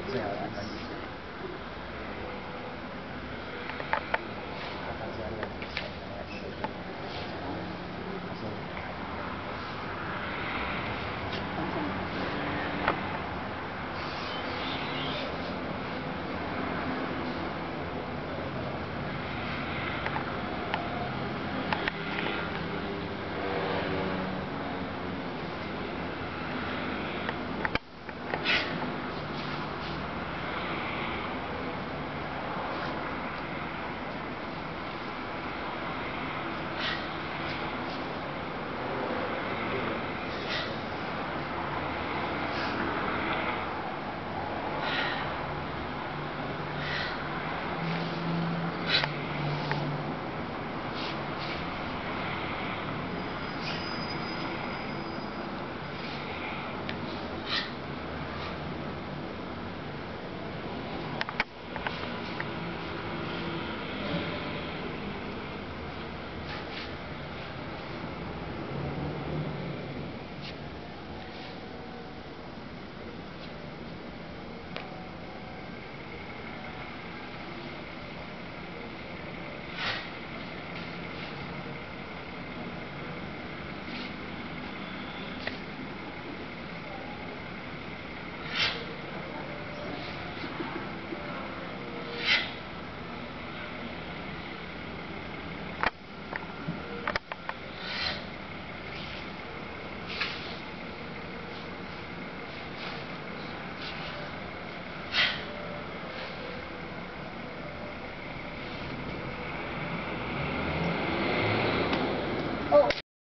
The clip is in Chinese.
自然而然的